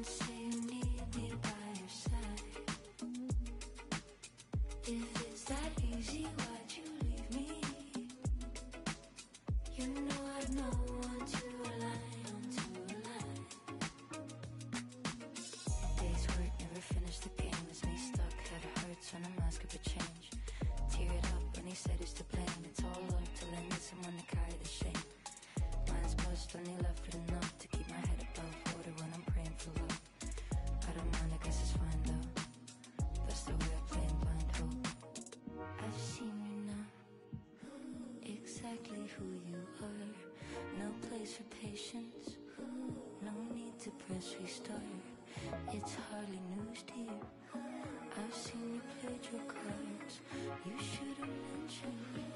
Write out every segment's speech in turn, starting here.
can stay. Who you are. No place for patience, no need to press restart. It's hardly news to you. I've seen you played your cards. You should have mentioned me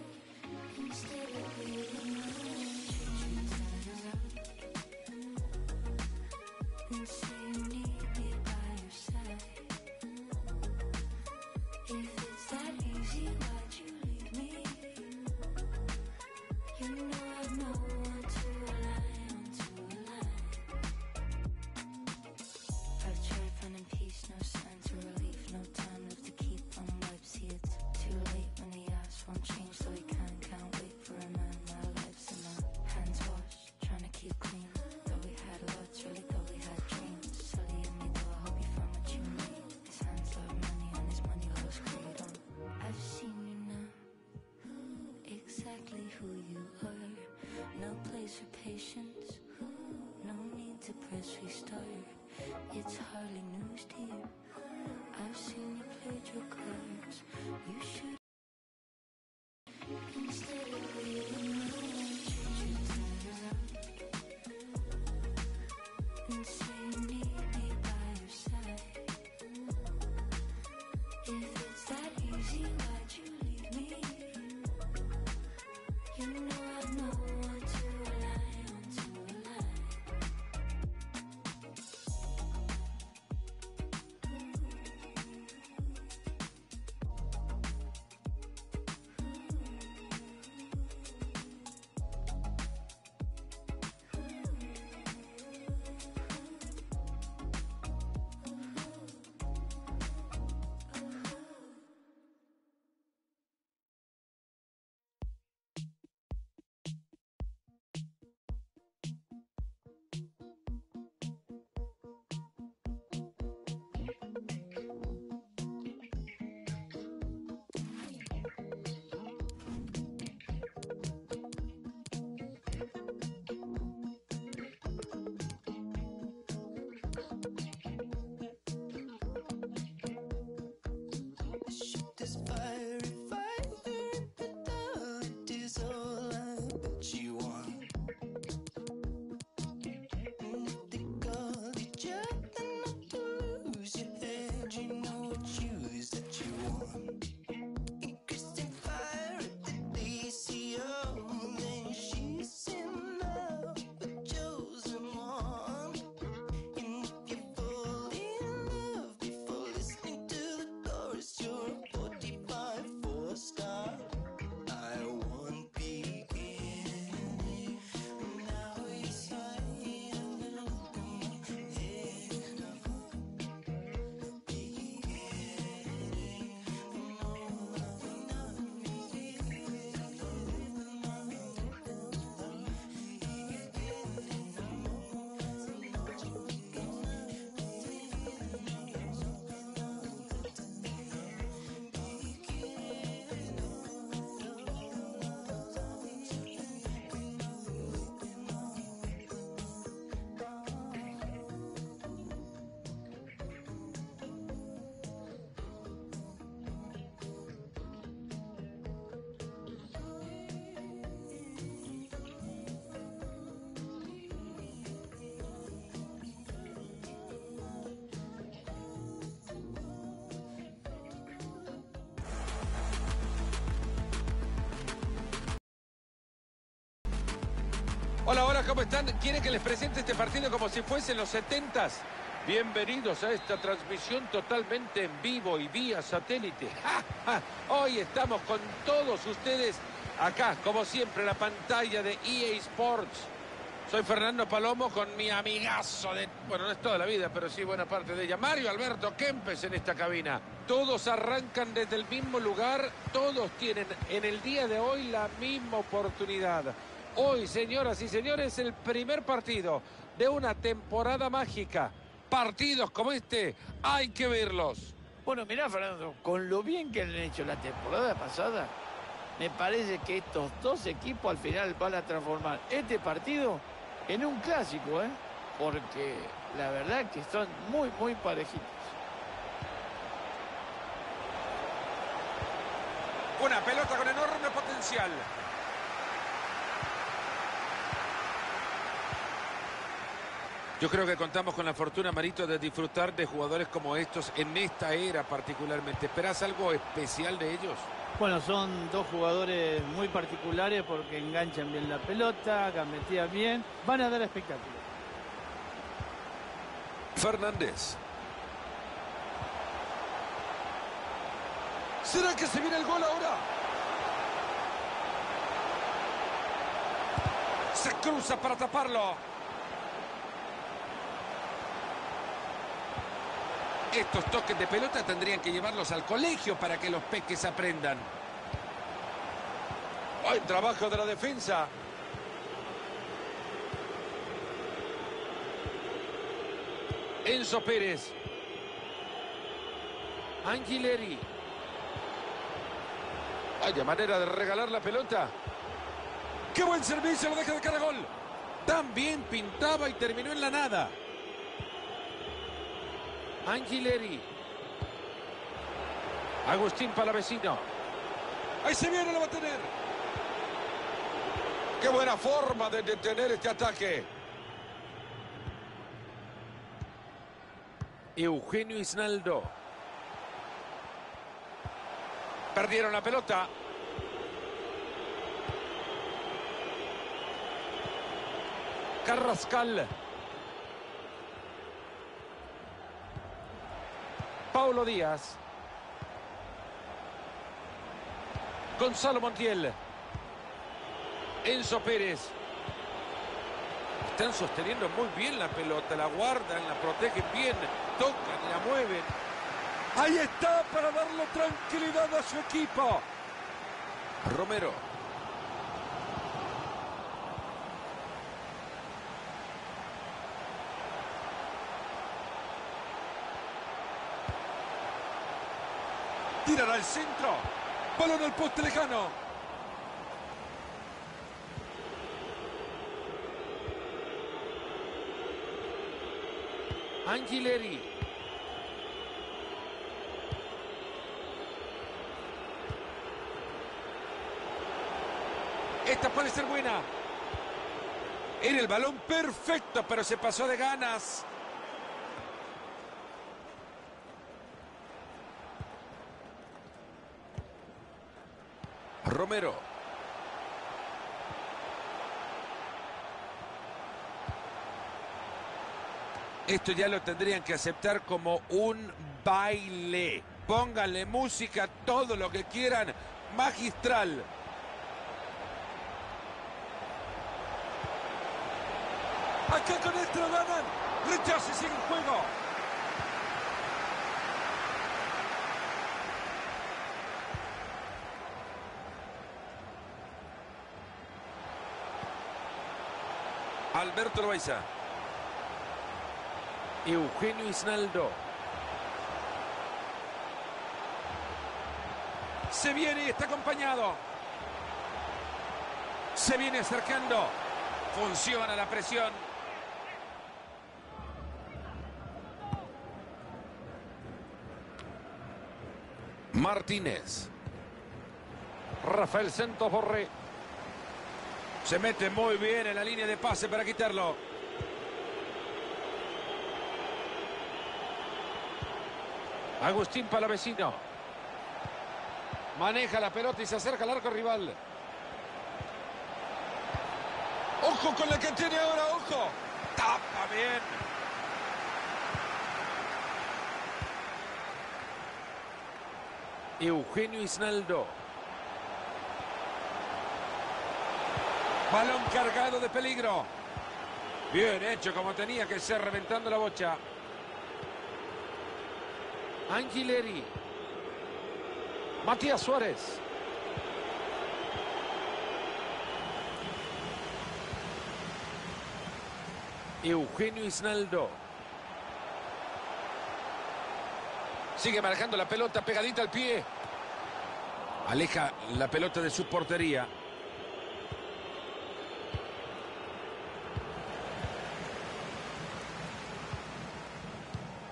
who you are. No place for patience, no need to press restart. It's hardly news to you. I've seen you played your cards. You should. Hola, hola, ¿cómo están? ¿Quieren que les presente este partido como si fuesen los 70s? Bienvenidos a esta transmisión totalmente en vivo y vía satélite. Hoy estamos con todos ustedes acá, como siempre, en la pantalla de EA Sports. Soy Fernando Palomo con mi amigazo de... Bueno, no es toda la vida, pero sí buena parte de ella. Mario Alberto Kempes en esta cabina. Todos arrancan desde el mismo lugar, todos tienen en el día de hoy la misma oportunidad. Hoy, señoras y señores, el primer partido de una temporada mágica. Partidos como este hay que verlos. Bueno, mirá, Fernando, con lo bien que han hecho la temporada pasada, me parece que estos dos equipos al final van a transformar este partido en un clásico, ¿eh? Porque la verdad que son muy, muy parejitos. Una pelota con enorme potencial. Yo creo que contamos con la fortuna, Marito, de disfrutar de jugadores como estos en esta era particularmente. ¿Esperas algo especial de ellos? Bueno, son dos jugadores muy particulares porque enganchan bien la pelota, gambetean bien, van a dar espectáculo. Fernández. ¿Será que se viene el gol ahora? Se cruza para taparlo. Estos toques de pelota tendrían que llevarlos al colegio para que los peques aprendan. Buen trabajo de la defensa. Enzo Pérez. Angileri. Vaya manera de regalar la pelota. ¡Qué buen servicio! Lo deja de cara a gol. También pintaba y terminó en la nada. Angileri. Agustín Palavecino. Ahí se viene, lo va a tener. Qué buena forma de detener este ataque. Eugenio Isnaldo. Perdieron la pelota. Carrascal. Paulo Díaz. Gonzalo Montiel. Enzo Pérez. Están sosteniendo muy bien la pelota, la guardan, la protegen bien, tocan, la mueven. Ahí está para darle tranquilidad a su equipo. Romero. Tiran al centro. Balón al poste lejano. Angileri. Esta puede ser buena. Era el balón perfecto, pero se pasó de ganas. Esto ya lo tendrían que aceptar como un baile. Pónganle música, todo lo que quieran. Magistral. Acá con esto ganan. Rechace sigue en juego. Alberto Loaiza. Eugenio Isnaldo. Se viene y está acompañado. Se viene acercando. Funciona la presión. Martínez. Rafael Santos Borré. Se mete muy bien en la línea de pase para quitarlo. Agustín Palavecino. Maneja la pelota y se acerca al arco rival. Ojo con la que tiene ahora, ojo. Tapa bien. Eugenio Isnaldo. Balón cargado de peligro. Bien hecho como tenía que ser, reventando la bocha. Angileri. Matías Suárez. Eugenio Isnaldo. Sigue manejando la pelota pegadita al pie. Aleja la pelota de su portería.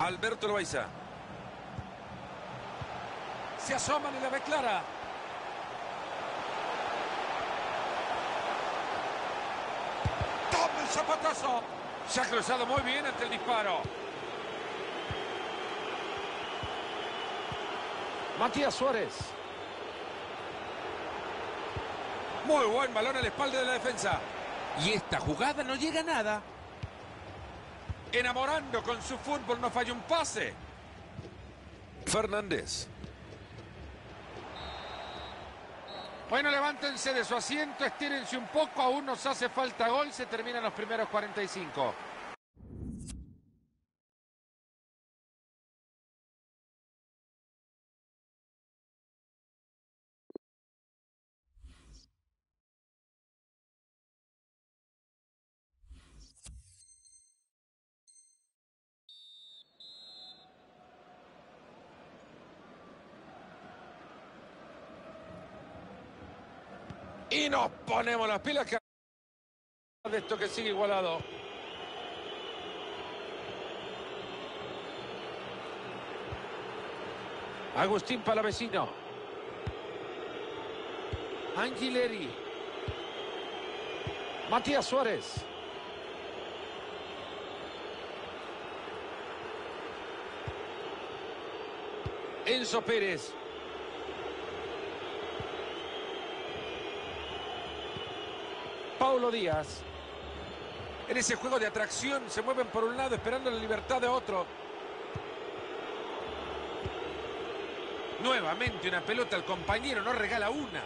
Alberto Loaiza. Se asoman y la ve clara. ¡Toma el zapatazo! Se ha cruzado muy bien ante el disparo. Matías Suárez. Muy buen balón a la espalda de la defensa. Y esta jugada no llega a nada. Enamorando con su fútbol, no falla un pase. Fernández. Bueno, levántense de su asiento, estírense un poco, aún nos hace falta gol, se terminan los primeros 45. Y ponemos las pilas que de esto que sigue igualado. Agustín Palavecino. Angileri. Matías Suárez. Enzo Pérez. Paulo Díaz. En ese juego de atracción se mueven por un lado esperando la libertad de otro. Nuevamente una pelota al compañero, no regala una.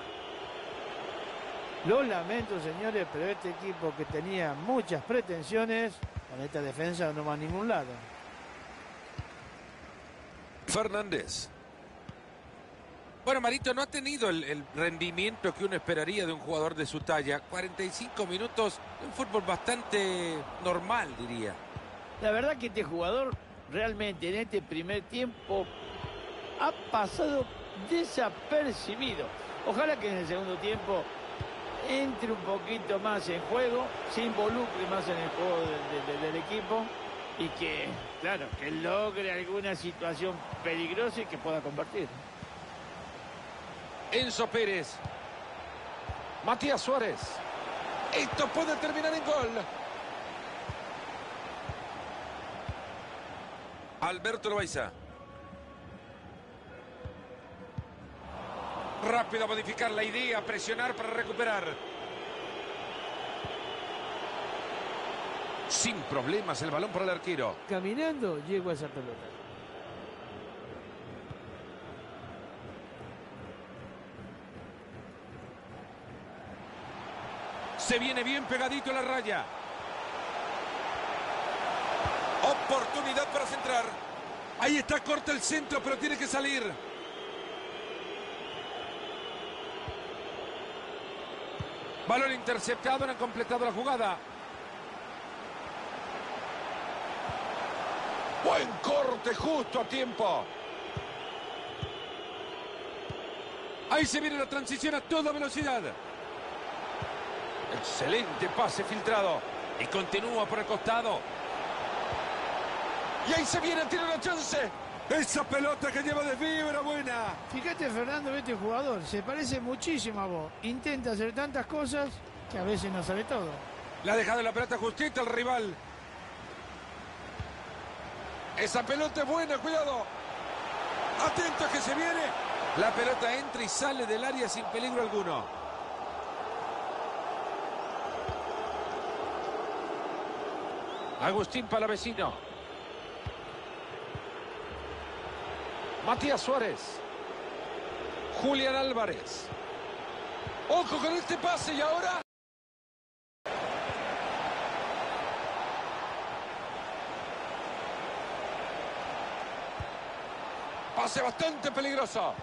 Lo lamento, señores, pero este equipo que tenía muchas pretensiones, con esta defensa no va a ningún lado. Fernández. Bueno, Marito no ha tenido el, rendimiento que uno esperaría de un jugador de su talla. 45 minutos un fútbol bastante normal, diría. La verdad que este jugador realmente en este primer tiempo ha pasado desapercibido. Ojalá que en el segundo tiempo entre un poquito más en juego, se involucre más en el juego de- de- de- del equipo y que, claro, que logre alguna situación peligrosa y que pueda convertir. Enzo Pérez. Matías Suárez. Esto puede terminar en gol. Alberto Loaiza. Rápido a modificar la idea, presionar para recuperar. Sin problemas el balón para el arquero. Caminando llego a esa pelota. Se viene bien pegadito a la raya. Oportunidad para centrar. Ahí está, corta el centro, pero tiene que salir. Balón interceptado, no han completado la jugada. Buen corte, justo a tiempo. Ahí se viene la transición a toda velocidad. Excelente pase filtrado. Y continúa por el costado. Y ahí se viene, tiene la chance. Esa pelota que lleva de fibra buena. Fíjate, Fernando, este jugador se parece muchísimo a vos. Intenta hacer tantas cosas que a veces no sale todo. Le ha dejado la pelota justita al rival. Esa pelota es buena, cuidado. Atento que se viene. La pelota entra y sale del área sin peligro alguno. Agustín Palavecino. Matías Suárez. Julián Álvarez. Ojo con este pase y ahora... Pase bastante peligroso.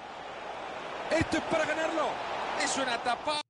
Esto es para ganarlo. Es una tapada.